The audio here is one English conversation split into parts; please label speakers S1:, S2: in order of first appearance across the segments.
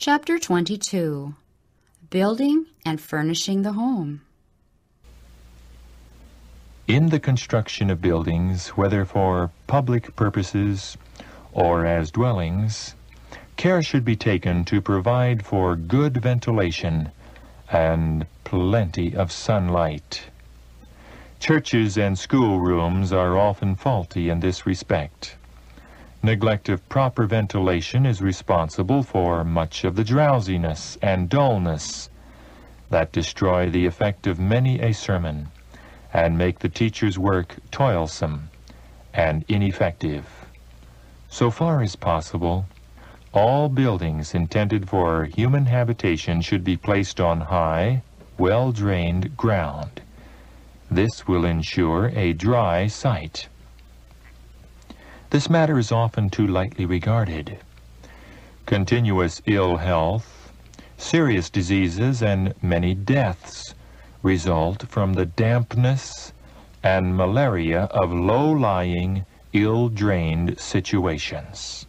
S1: Chapter 22 Building and Furnishing the Home.
S2: In the construction of buildings, whether for public purposes or as dwellings, care should be taken to provide for good ventilation and plenty of sunlight. Churches and schoolrooms are often faulty in this respect. Neglect of proper ventilation is responsible for much of the drowsiness and dullness that destroy the effect of many a sermon and make the teacher's work toilsome and ineffective. So far as possible, all buildings intended for human habitation should be placed on high, well-drained ground. This will ensure a dry site. This matter is often too lightly regarded. Continuous ill health, serious diseases, and many deaths result from the dampness and malaria of low-lying, ill-drained situations.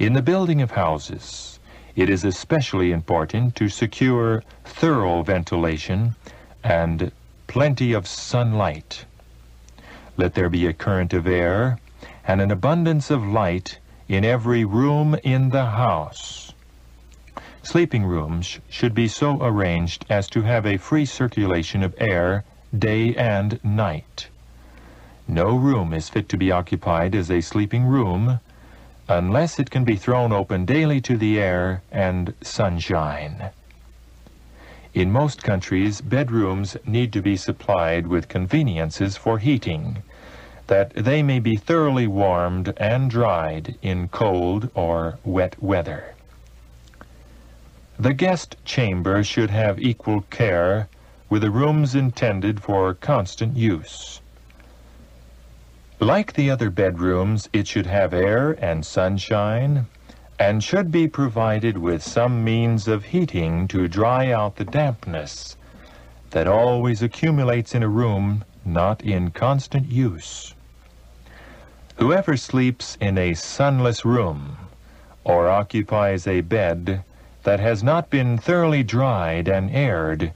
S2: In the building of houses, it is especially important to secure thorough ventilation and plenty of sunlight. Let there be a current of air and an abundance of light in every room in the house. Sleeping rooms should be so arranged as to have a free circulation of air day and night. No room is fit to be occupied as a sleeping room unless it can be thrown open daily to the air and sunshine. In most countries, bedrooms need to be supplied with conveniences for heating, that they may be thoroughly warmed and dried in cold or wet weather. The guest chamber should have equal care with the rooms intended for constant use. Like the other bedrooms, it should have air and sunshine, and should be provided with some means of heating to dry out the dampness that always accumulates in a room not in constant use. Whoever sleeps in a sunless room or occupies a bed that has not been thoroughly dried and aired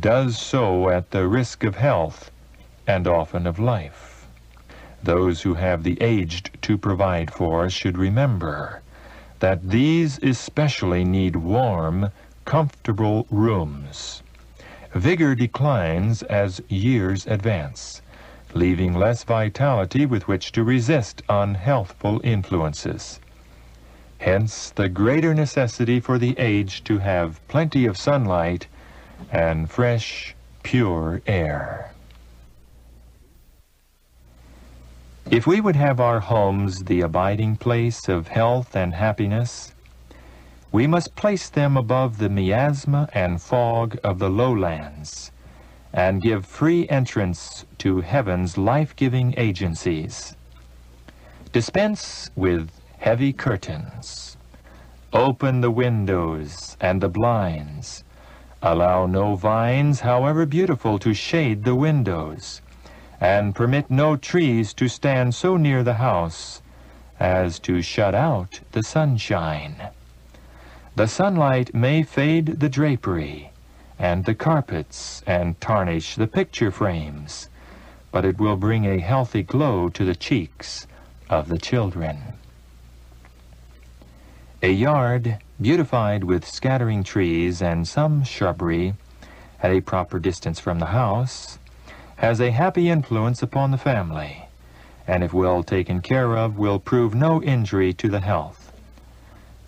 S2: does so at the risk of health and often of life. Those who have the aged to provide for should remember that these especially need warm, comfortable rooms. Vigor declines as years advance, leaving less vitality with which to resist unhealthful influences. Hence the greater necessity for the aged to have plenty of sunlight and fresh, pure air. If we would have our homes the abiding place of health and happiness, we must place them above the miasma and fog of the lowlands and give free entrance to heaven's life-giving agencies. Dispense with heavy curtains. Open the windows and the blinds. Allow no vines, however beautiful, to shade the windows, and permit no trees to stand so near the house as to shut out the sunshine. The sunlight may fade the drapery and the carpets and tarnish the picture frames, but it will bring a healthy glow to the cheeks of the children. A yard, beautified with scattering trees and some shrubbery, at a proper distance from the house, has a happy influence upon the family, and if well taken care of, will prove no injury to the health.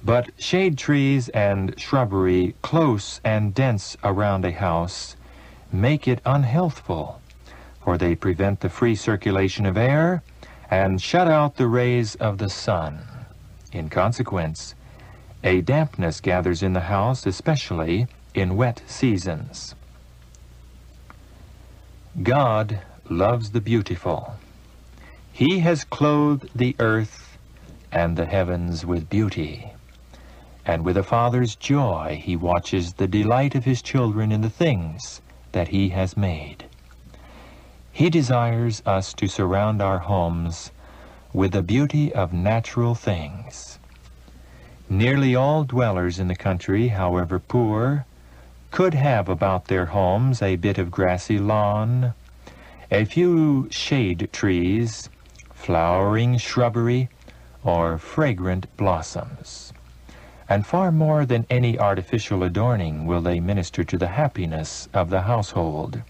S2: But shade trees and shrubbery close and dense around a house make it unhealthful, for they prevent the free circulation of air and shut out the rays of the sun. In consequence, a dampness gathers in the house, especially in wet seasons. God loves the beautiful. He has clothed the earth and the heavens with beauty. And with a father's joy he watches the delight of his children in the things that he has made. He desires us to surround our homes with the beauty of natural things. Nearly all dwellers in the country, however poor, could have about their homes a bit of grassy lawn, a few shade trees, flowering shrubbery, or fragrant blossoms. And far more than any artificial adorning will they minister to the happiness of the household.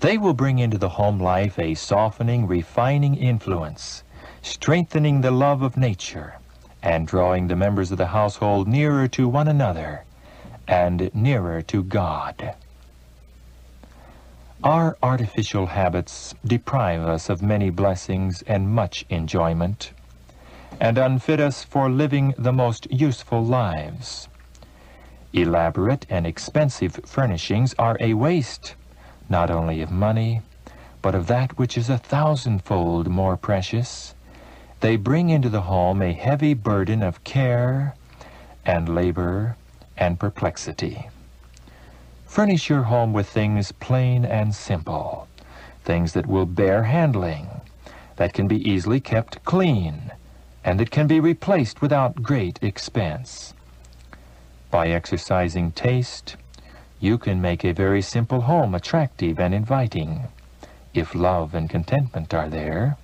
S2: They will bring into the home life a softening, refining influence, strengthening the love of nature, and drawing the members of the household nearer to one another and nearer to God. Our artificial habits deprive us of many blessings and much enjoyment, and unfit us for living the most useful lives. Elaborate and expensive furnishings are a waste, not only of money, but of that which is a thousandfold more precious. They bring into the home a heavy burden of care and labor and perplexity. Furnish your home with things plain and simple, things that will bear handling, that can be easily kept clean, and it can be replaced without great expense. By exercising taste, you can make a very simple home attractive and inviting, if love and contentment are there.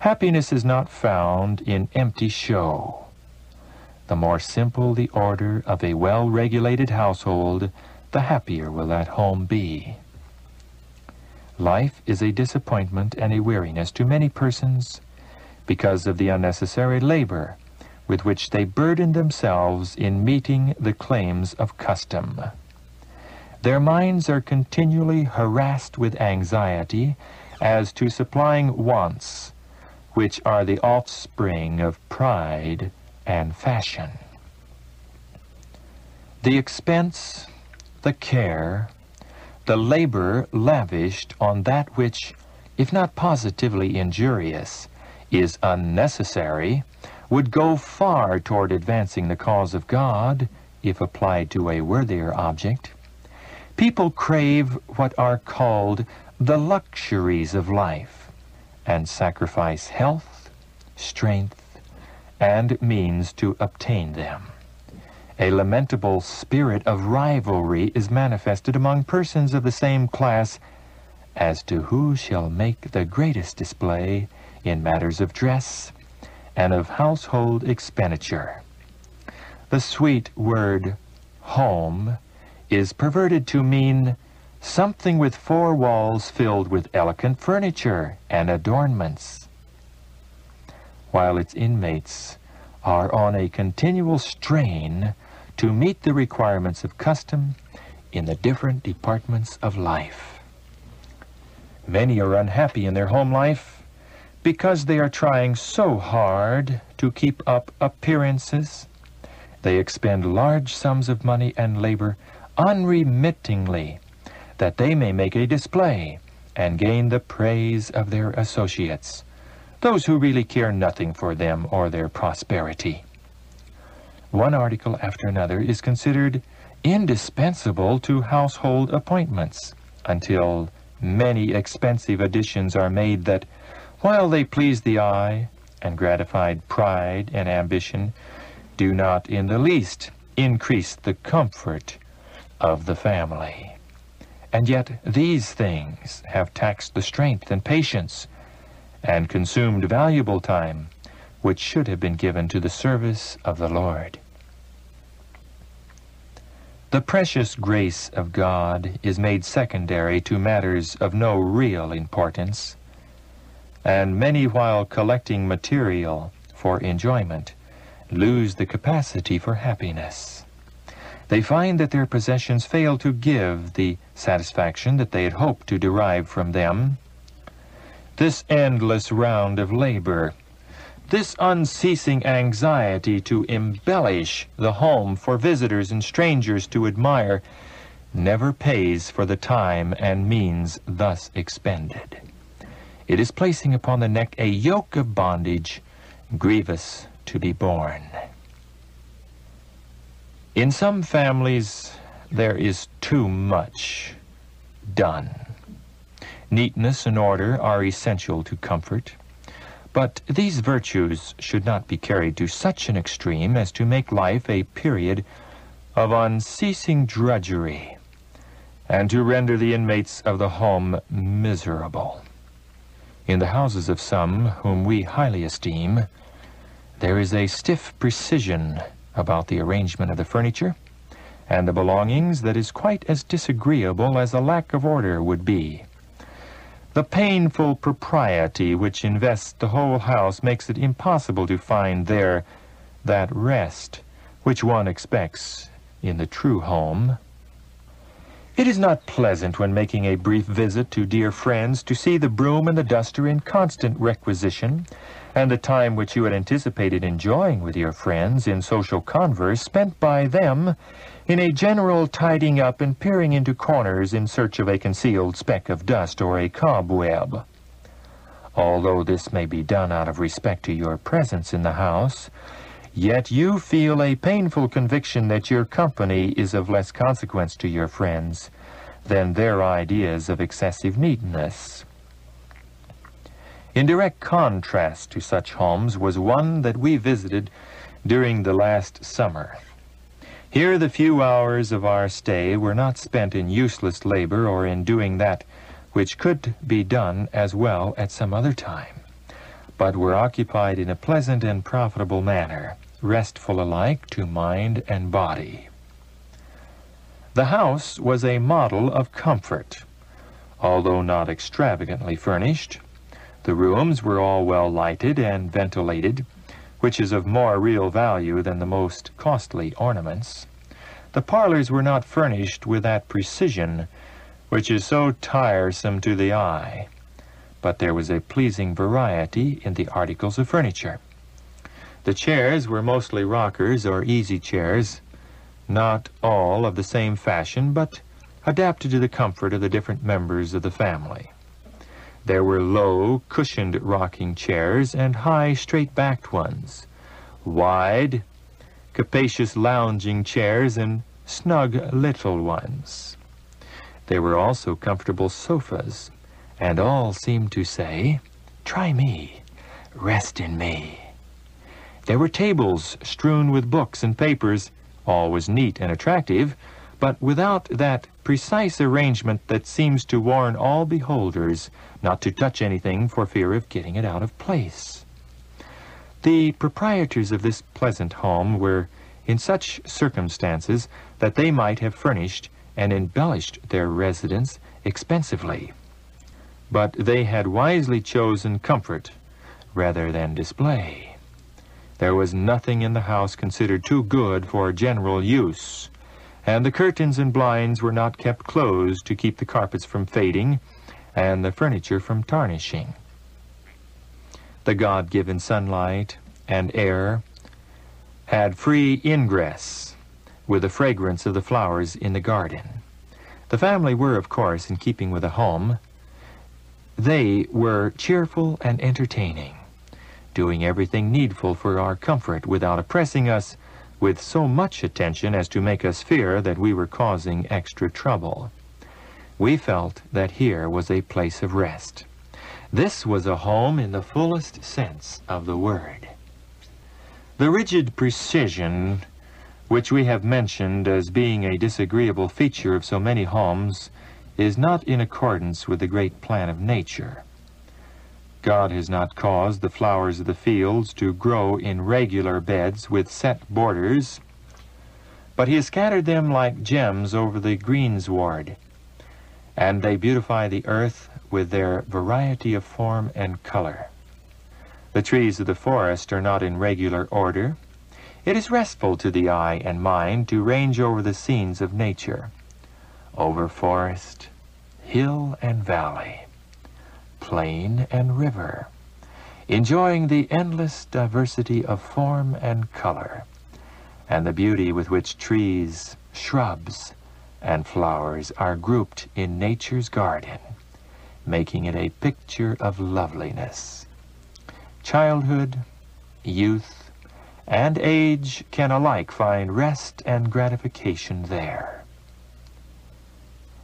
S2: Happiness is not found in empty show. The more simple the order of a well-regulated household, the happier will that home be. Life is a disappointment and a weariness to many persons because of the unnecessary labor with which they burden themselves in meeting the claims of custom. Their minds are continually harassed with anxiety as to supplying wants, which are the offspring of pride and fashion. The expense, the care, the labor lavished on that which, if not positively injurious, is unnecessary, would go far toward advancing the cause of God if applied to a worthier object. People crave what are called the luxuries of life and sacrifice health, strength, and means to obtain them. A lamentable spirit of rivalry is manifested among persons of the same class as to who shall make the greatest display in matters of dress and of household expenditure. The sweet word home is perverted to mean something with four walls filled with elegant furniture and adornments while its inmates are on a continual strain to meet the requirements of custom in the different departments of life. Many are unhappy in their home life because they are trying so hard to keep up appearances. They expend large sums of money and labor unremittingly that they may make a display and gain the praise of their associates those who really care nothing for them or their prosperity. One article after another is considered indispensable to household appointments until many expensive additions are made that, while they please the eye and gratified pride and ambition, do not in the least increase the comfort of the family. And yet these things have taxed the strength and patience and consumed valuable time, which should have been given to the service of the Lord. The precious grace of God is made secondary to matters of no real importance, and many while collecting material for enjoyment lose the capacity for happiness. They find that their possessions fail to give the satisfaction that they had hoped to derive from them, this endless round of labor, this unceasing anxiety to embellish the home for visitors and strangers to admire, never pays for the time and means thus expended. It is placing upon the neck a yoke of bondage grievous to be borne. In some families, there is too much done. Neatness and order are essential to comfort, But these virtues should not be carried to such an extreme as to make life a period of unceasing drudgery and to render the inmates of the home miserable. In the houses of some whom we highly esteem, there is a stiff precision about the arrangement of the furniture and the belongings that is quite as disagreeable as a lack of order would be. The painful propriety which invests the whole house makes it impossible to find there that rest which one expects in the true home. It is not pleasant when making a brief visit to dear friends to see the broom and the duster in constant requisition, and the time which you had anticipated enjoying with your friends in social converse spent by them in a general tidying up and peering into corners in search of a concealed speck of dust or a cobweb. Although this may be done out of respect to your presence in the house, Yet you feel a painful conviction that your company is of less consequence to your friends than their ideas of excessive neatness. In direct contrast to such homes was one that we visited during the last summer. Here the few hours of our stay were not spent in useless labor or in doing that which could be done as well at some other time, but were occupied in a pleasant and profitable manner restful alike to mind and body. The house was a model of comfort. Although not extravagantly furnished, the rooms were all well lighted and ventilated, which is of more real value than the most costly ornaments. The parlors were not furnished with that precision which is so tiresome to the eye, but there was a pleasing variety in the articles of furniture. The chairs were mostly rockers or easy chairs, not all of the same fashion, but adapted to the comfort of the different members of the family. There were low, cushioned rocking chairs and high, straight-backed ones, wide, capacious lounging chairs and snug little ones. There were also comfortable sofas, and all seemed to say, Try me, rest in me. There were tables strewn with books and papers, all was neat and attractive, but without that precise arrangement that seems to warn all beholders not to touch anything for fear of getting it out of place. The proprietors of this pleasant home were in such circumstances that they might have furnished and embellished their residence expensively. But they had wisely chosen comfort rather than display. There was nothing in the house considered too good for general use, and the curtains and blinds were not kept closed to keep the carpets from fading and the furniture from tarnishing. The God-given sunlight and air had free ingress with the fragrance of the flowers in the garden. The family were, of course, in keeping with the home. They were cheerful and entertaining doing everything needful for our comfort without oppressing us with so much attention as to make us fear that we were causing extra trouble. We felt that here was a place of rest. This was a home in the fullest sense of the word. The rigid precision which we have mentioned as being a disagreeable feature of so many homes is not in accordance with the great plan of nature. God has not caused the flowers of the fields to grow in regular beds with set borders, but he has scattered them like gems over the greensward, and they beautify the earth with their variety of form and color. The trees of the forest are not in regular order. It is restful to the eye and mind to range over the scenes of nature, over forest, hill, and valley plain and river, enjoying the endless diversity of form and color, and the beauty with which trees, shrubs, and flowers are grouped in nature's garden, making it a picture of loveliness. Childhood, youth, and age can alike find rest and gratification there.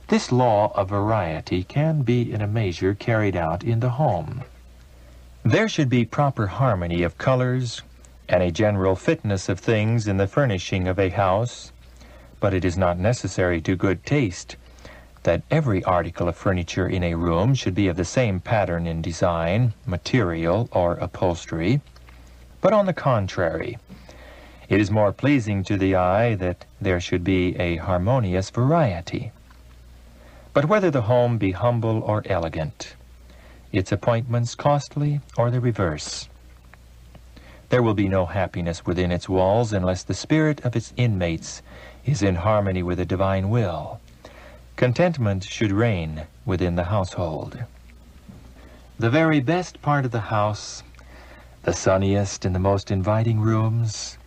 S2: This law of variety can be in a measure carried out in the home. There should be proper harmony of colors and a general fitness of things in the furnishing of a house, but it is not necessary to good taste that every article of furniture in a room should be of the same pattern in design, material, or upholstery, but on the contrary, it is more pleasing to the eye that there should be a harmonious variety. But whether the home be humble or elegant, its appointments costly or the reverse, there will be no happiness within its walls unless the spirit of its inmates is in harmony with the divine will. Contentment should reign within the household. The very best part of the house, the sunniest and the most inviting rooms,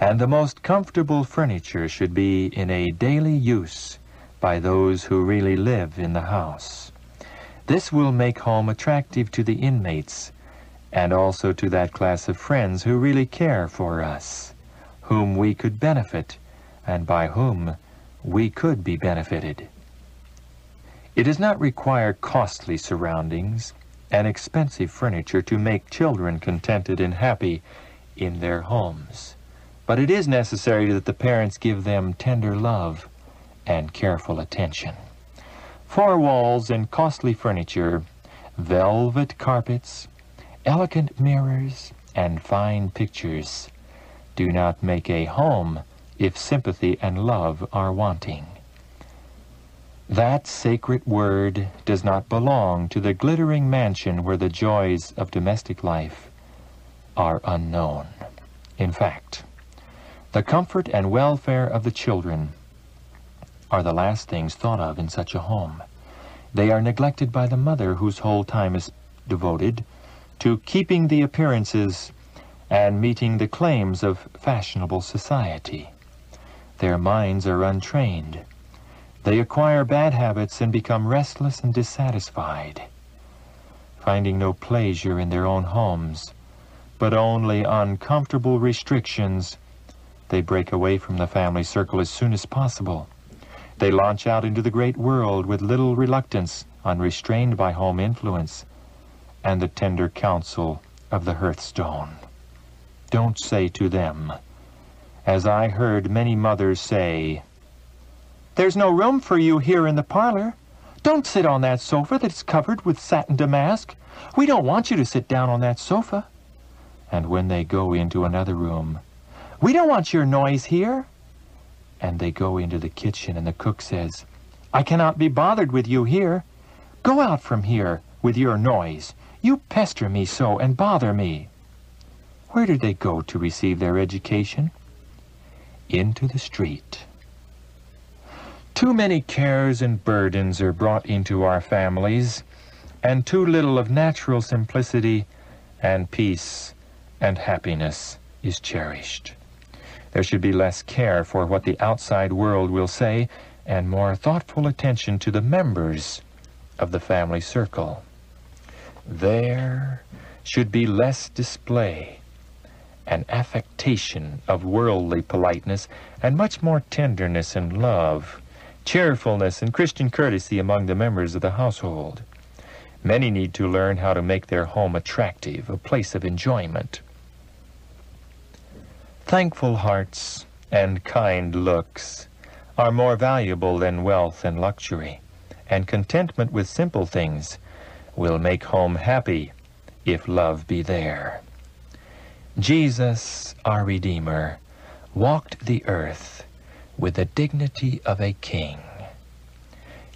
S2: and the most comfortable furniture should be in a daily use by those who really live in the house. This will make home attractive to the inmates and also to that class of friends who really care for us, whom we could benefit, and by whom we could be benefited. It does not require costly surroundings and expensive furniture to make children contented and happy in their homes. But it is necessary that the parents give them tender love and careful attention. Four walls and costly furniture, velvet carpets, Elegant mirrors and fine pictures do not make a home if sympathy and love are wanting. That sacred word does not belong to the glittering mansion where the joys of domestic life are unknown. In fact, the comfort and welfare of the children are the last things thought of in such a home. They are neglected by the mother whose whole time is devoted to keeping the appearances and meeting the claims of fashionable society. Their minds are untrained. They acquire bad habits and become restless and dissatisfied, finding no pleasure in their own homes, but only uncomfortable restrictions. They break away from the family circle as soon as possible. They launch out into the great world with little reluctance, unrestrained by home influence and the tender counsel of the hearthstone. Don't say to them, as I heard many mothers say, There's no room for you here in the parlor. Don't sit on that sofa that's covered with satin damask. We don't want you to sit down on that sofa. And when they go into another room, We don't want your noise here. And they go into the kitchen and the cook says, I cannot be bothered with you here. Go out from here with your noise. You pester me so and bother me. Where did they go to receive their education? Into the street. Too many cares and burdens are brought into our families, and too little of natural simplicity and peace and happiness is cherished. There should be less care for what the outside world will say and more thoughtful attention to the members of the family circle. There should be less display and affectation of worldly politeness and much more tenderness and love, cheerfulness and Christian courtesy among the members of the household. Many need to learn how to make their home attractive, a place of enjoyment. Thankful hearts and kind looks are more valuable than wealth and luxury, and contentment with simple things will make home happy if love be there. Jesus, our Redeemer, walked the earth with the dignity of a king.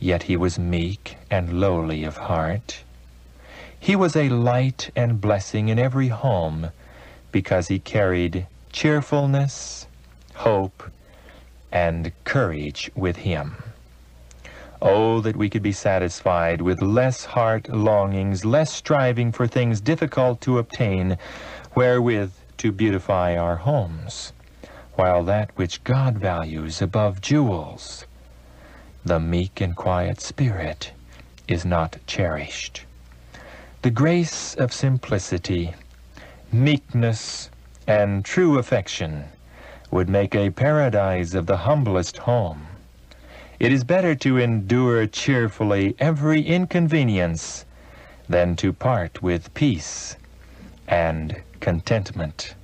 S2: Yet he was meek and lowly of heart. He was a light and blessing in every home because he carried cheerfulness, hope, and courage with him. Oh, that we could be satisfied with less heart longings, less striving for things difficult to obtain, wherewith to beautify our homes, while that which God values above jewels, the meek and quiet spirit, is not cherished. The grace of simplicity, meekness, and true affection would make a paradise of the humblest home. It is better to endure cheerfully every inconvenience than to part with peace and contentment.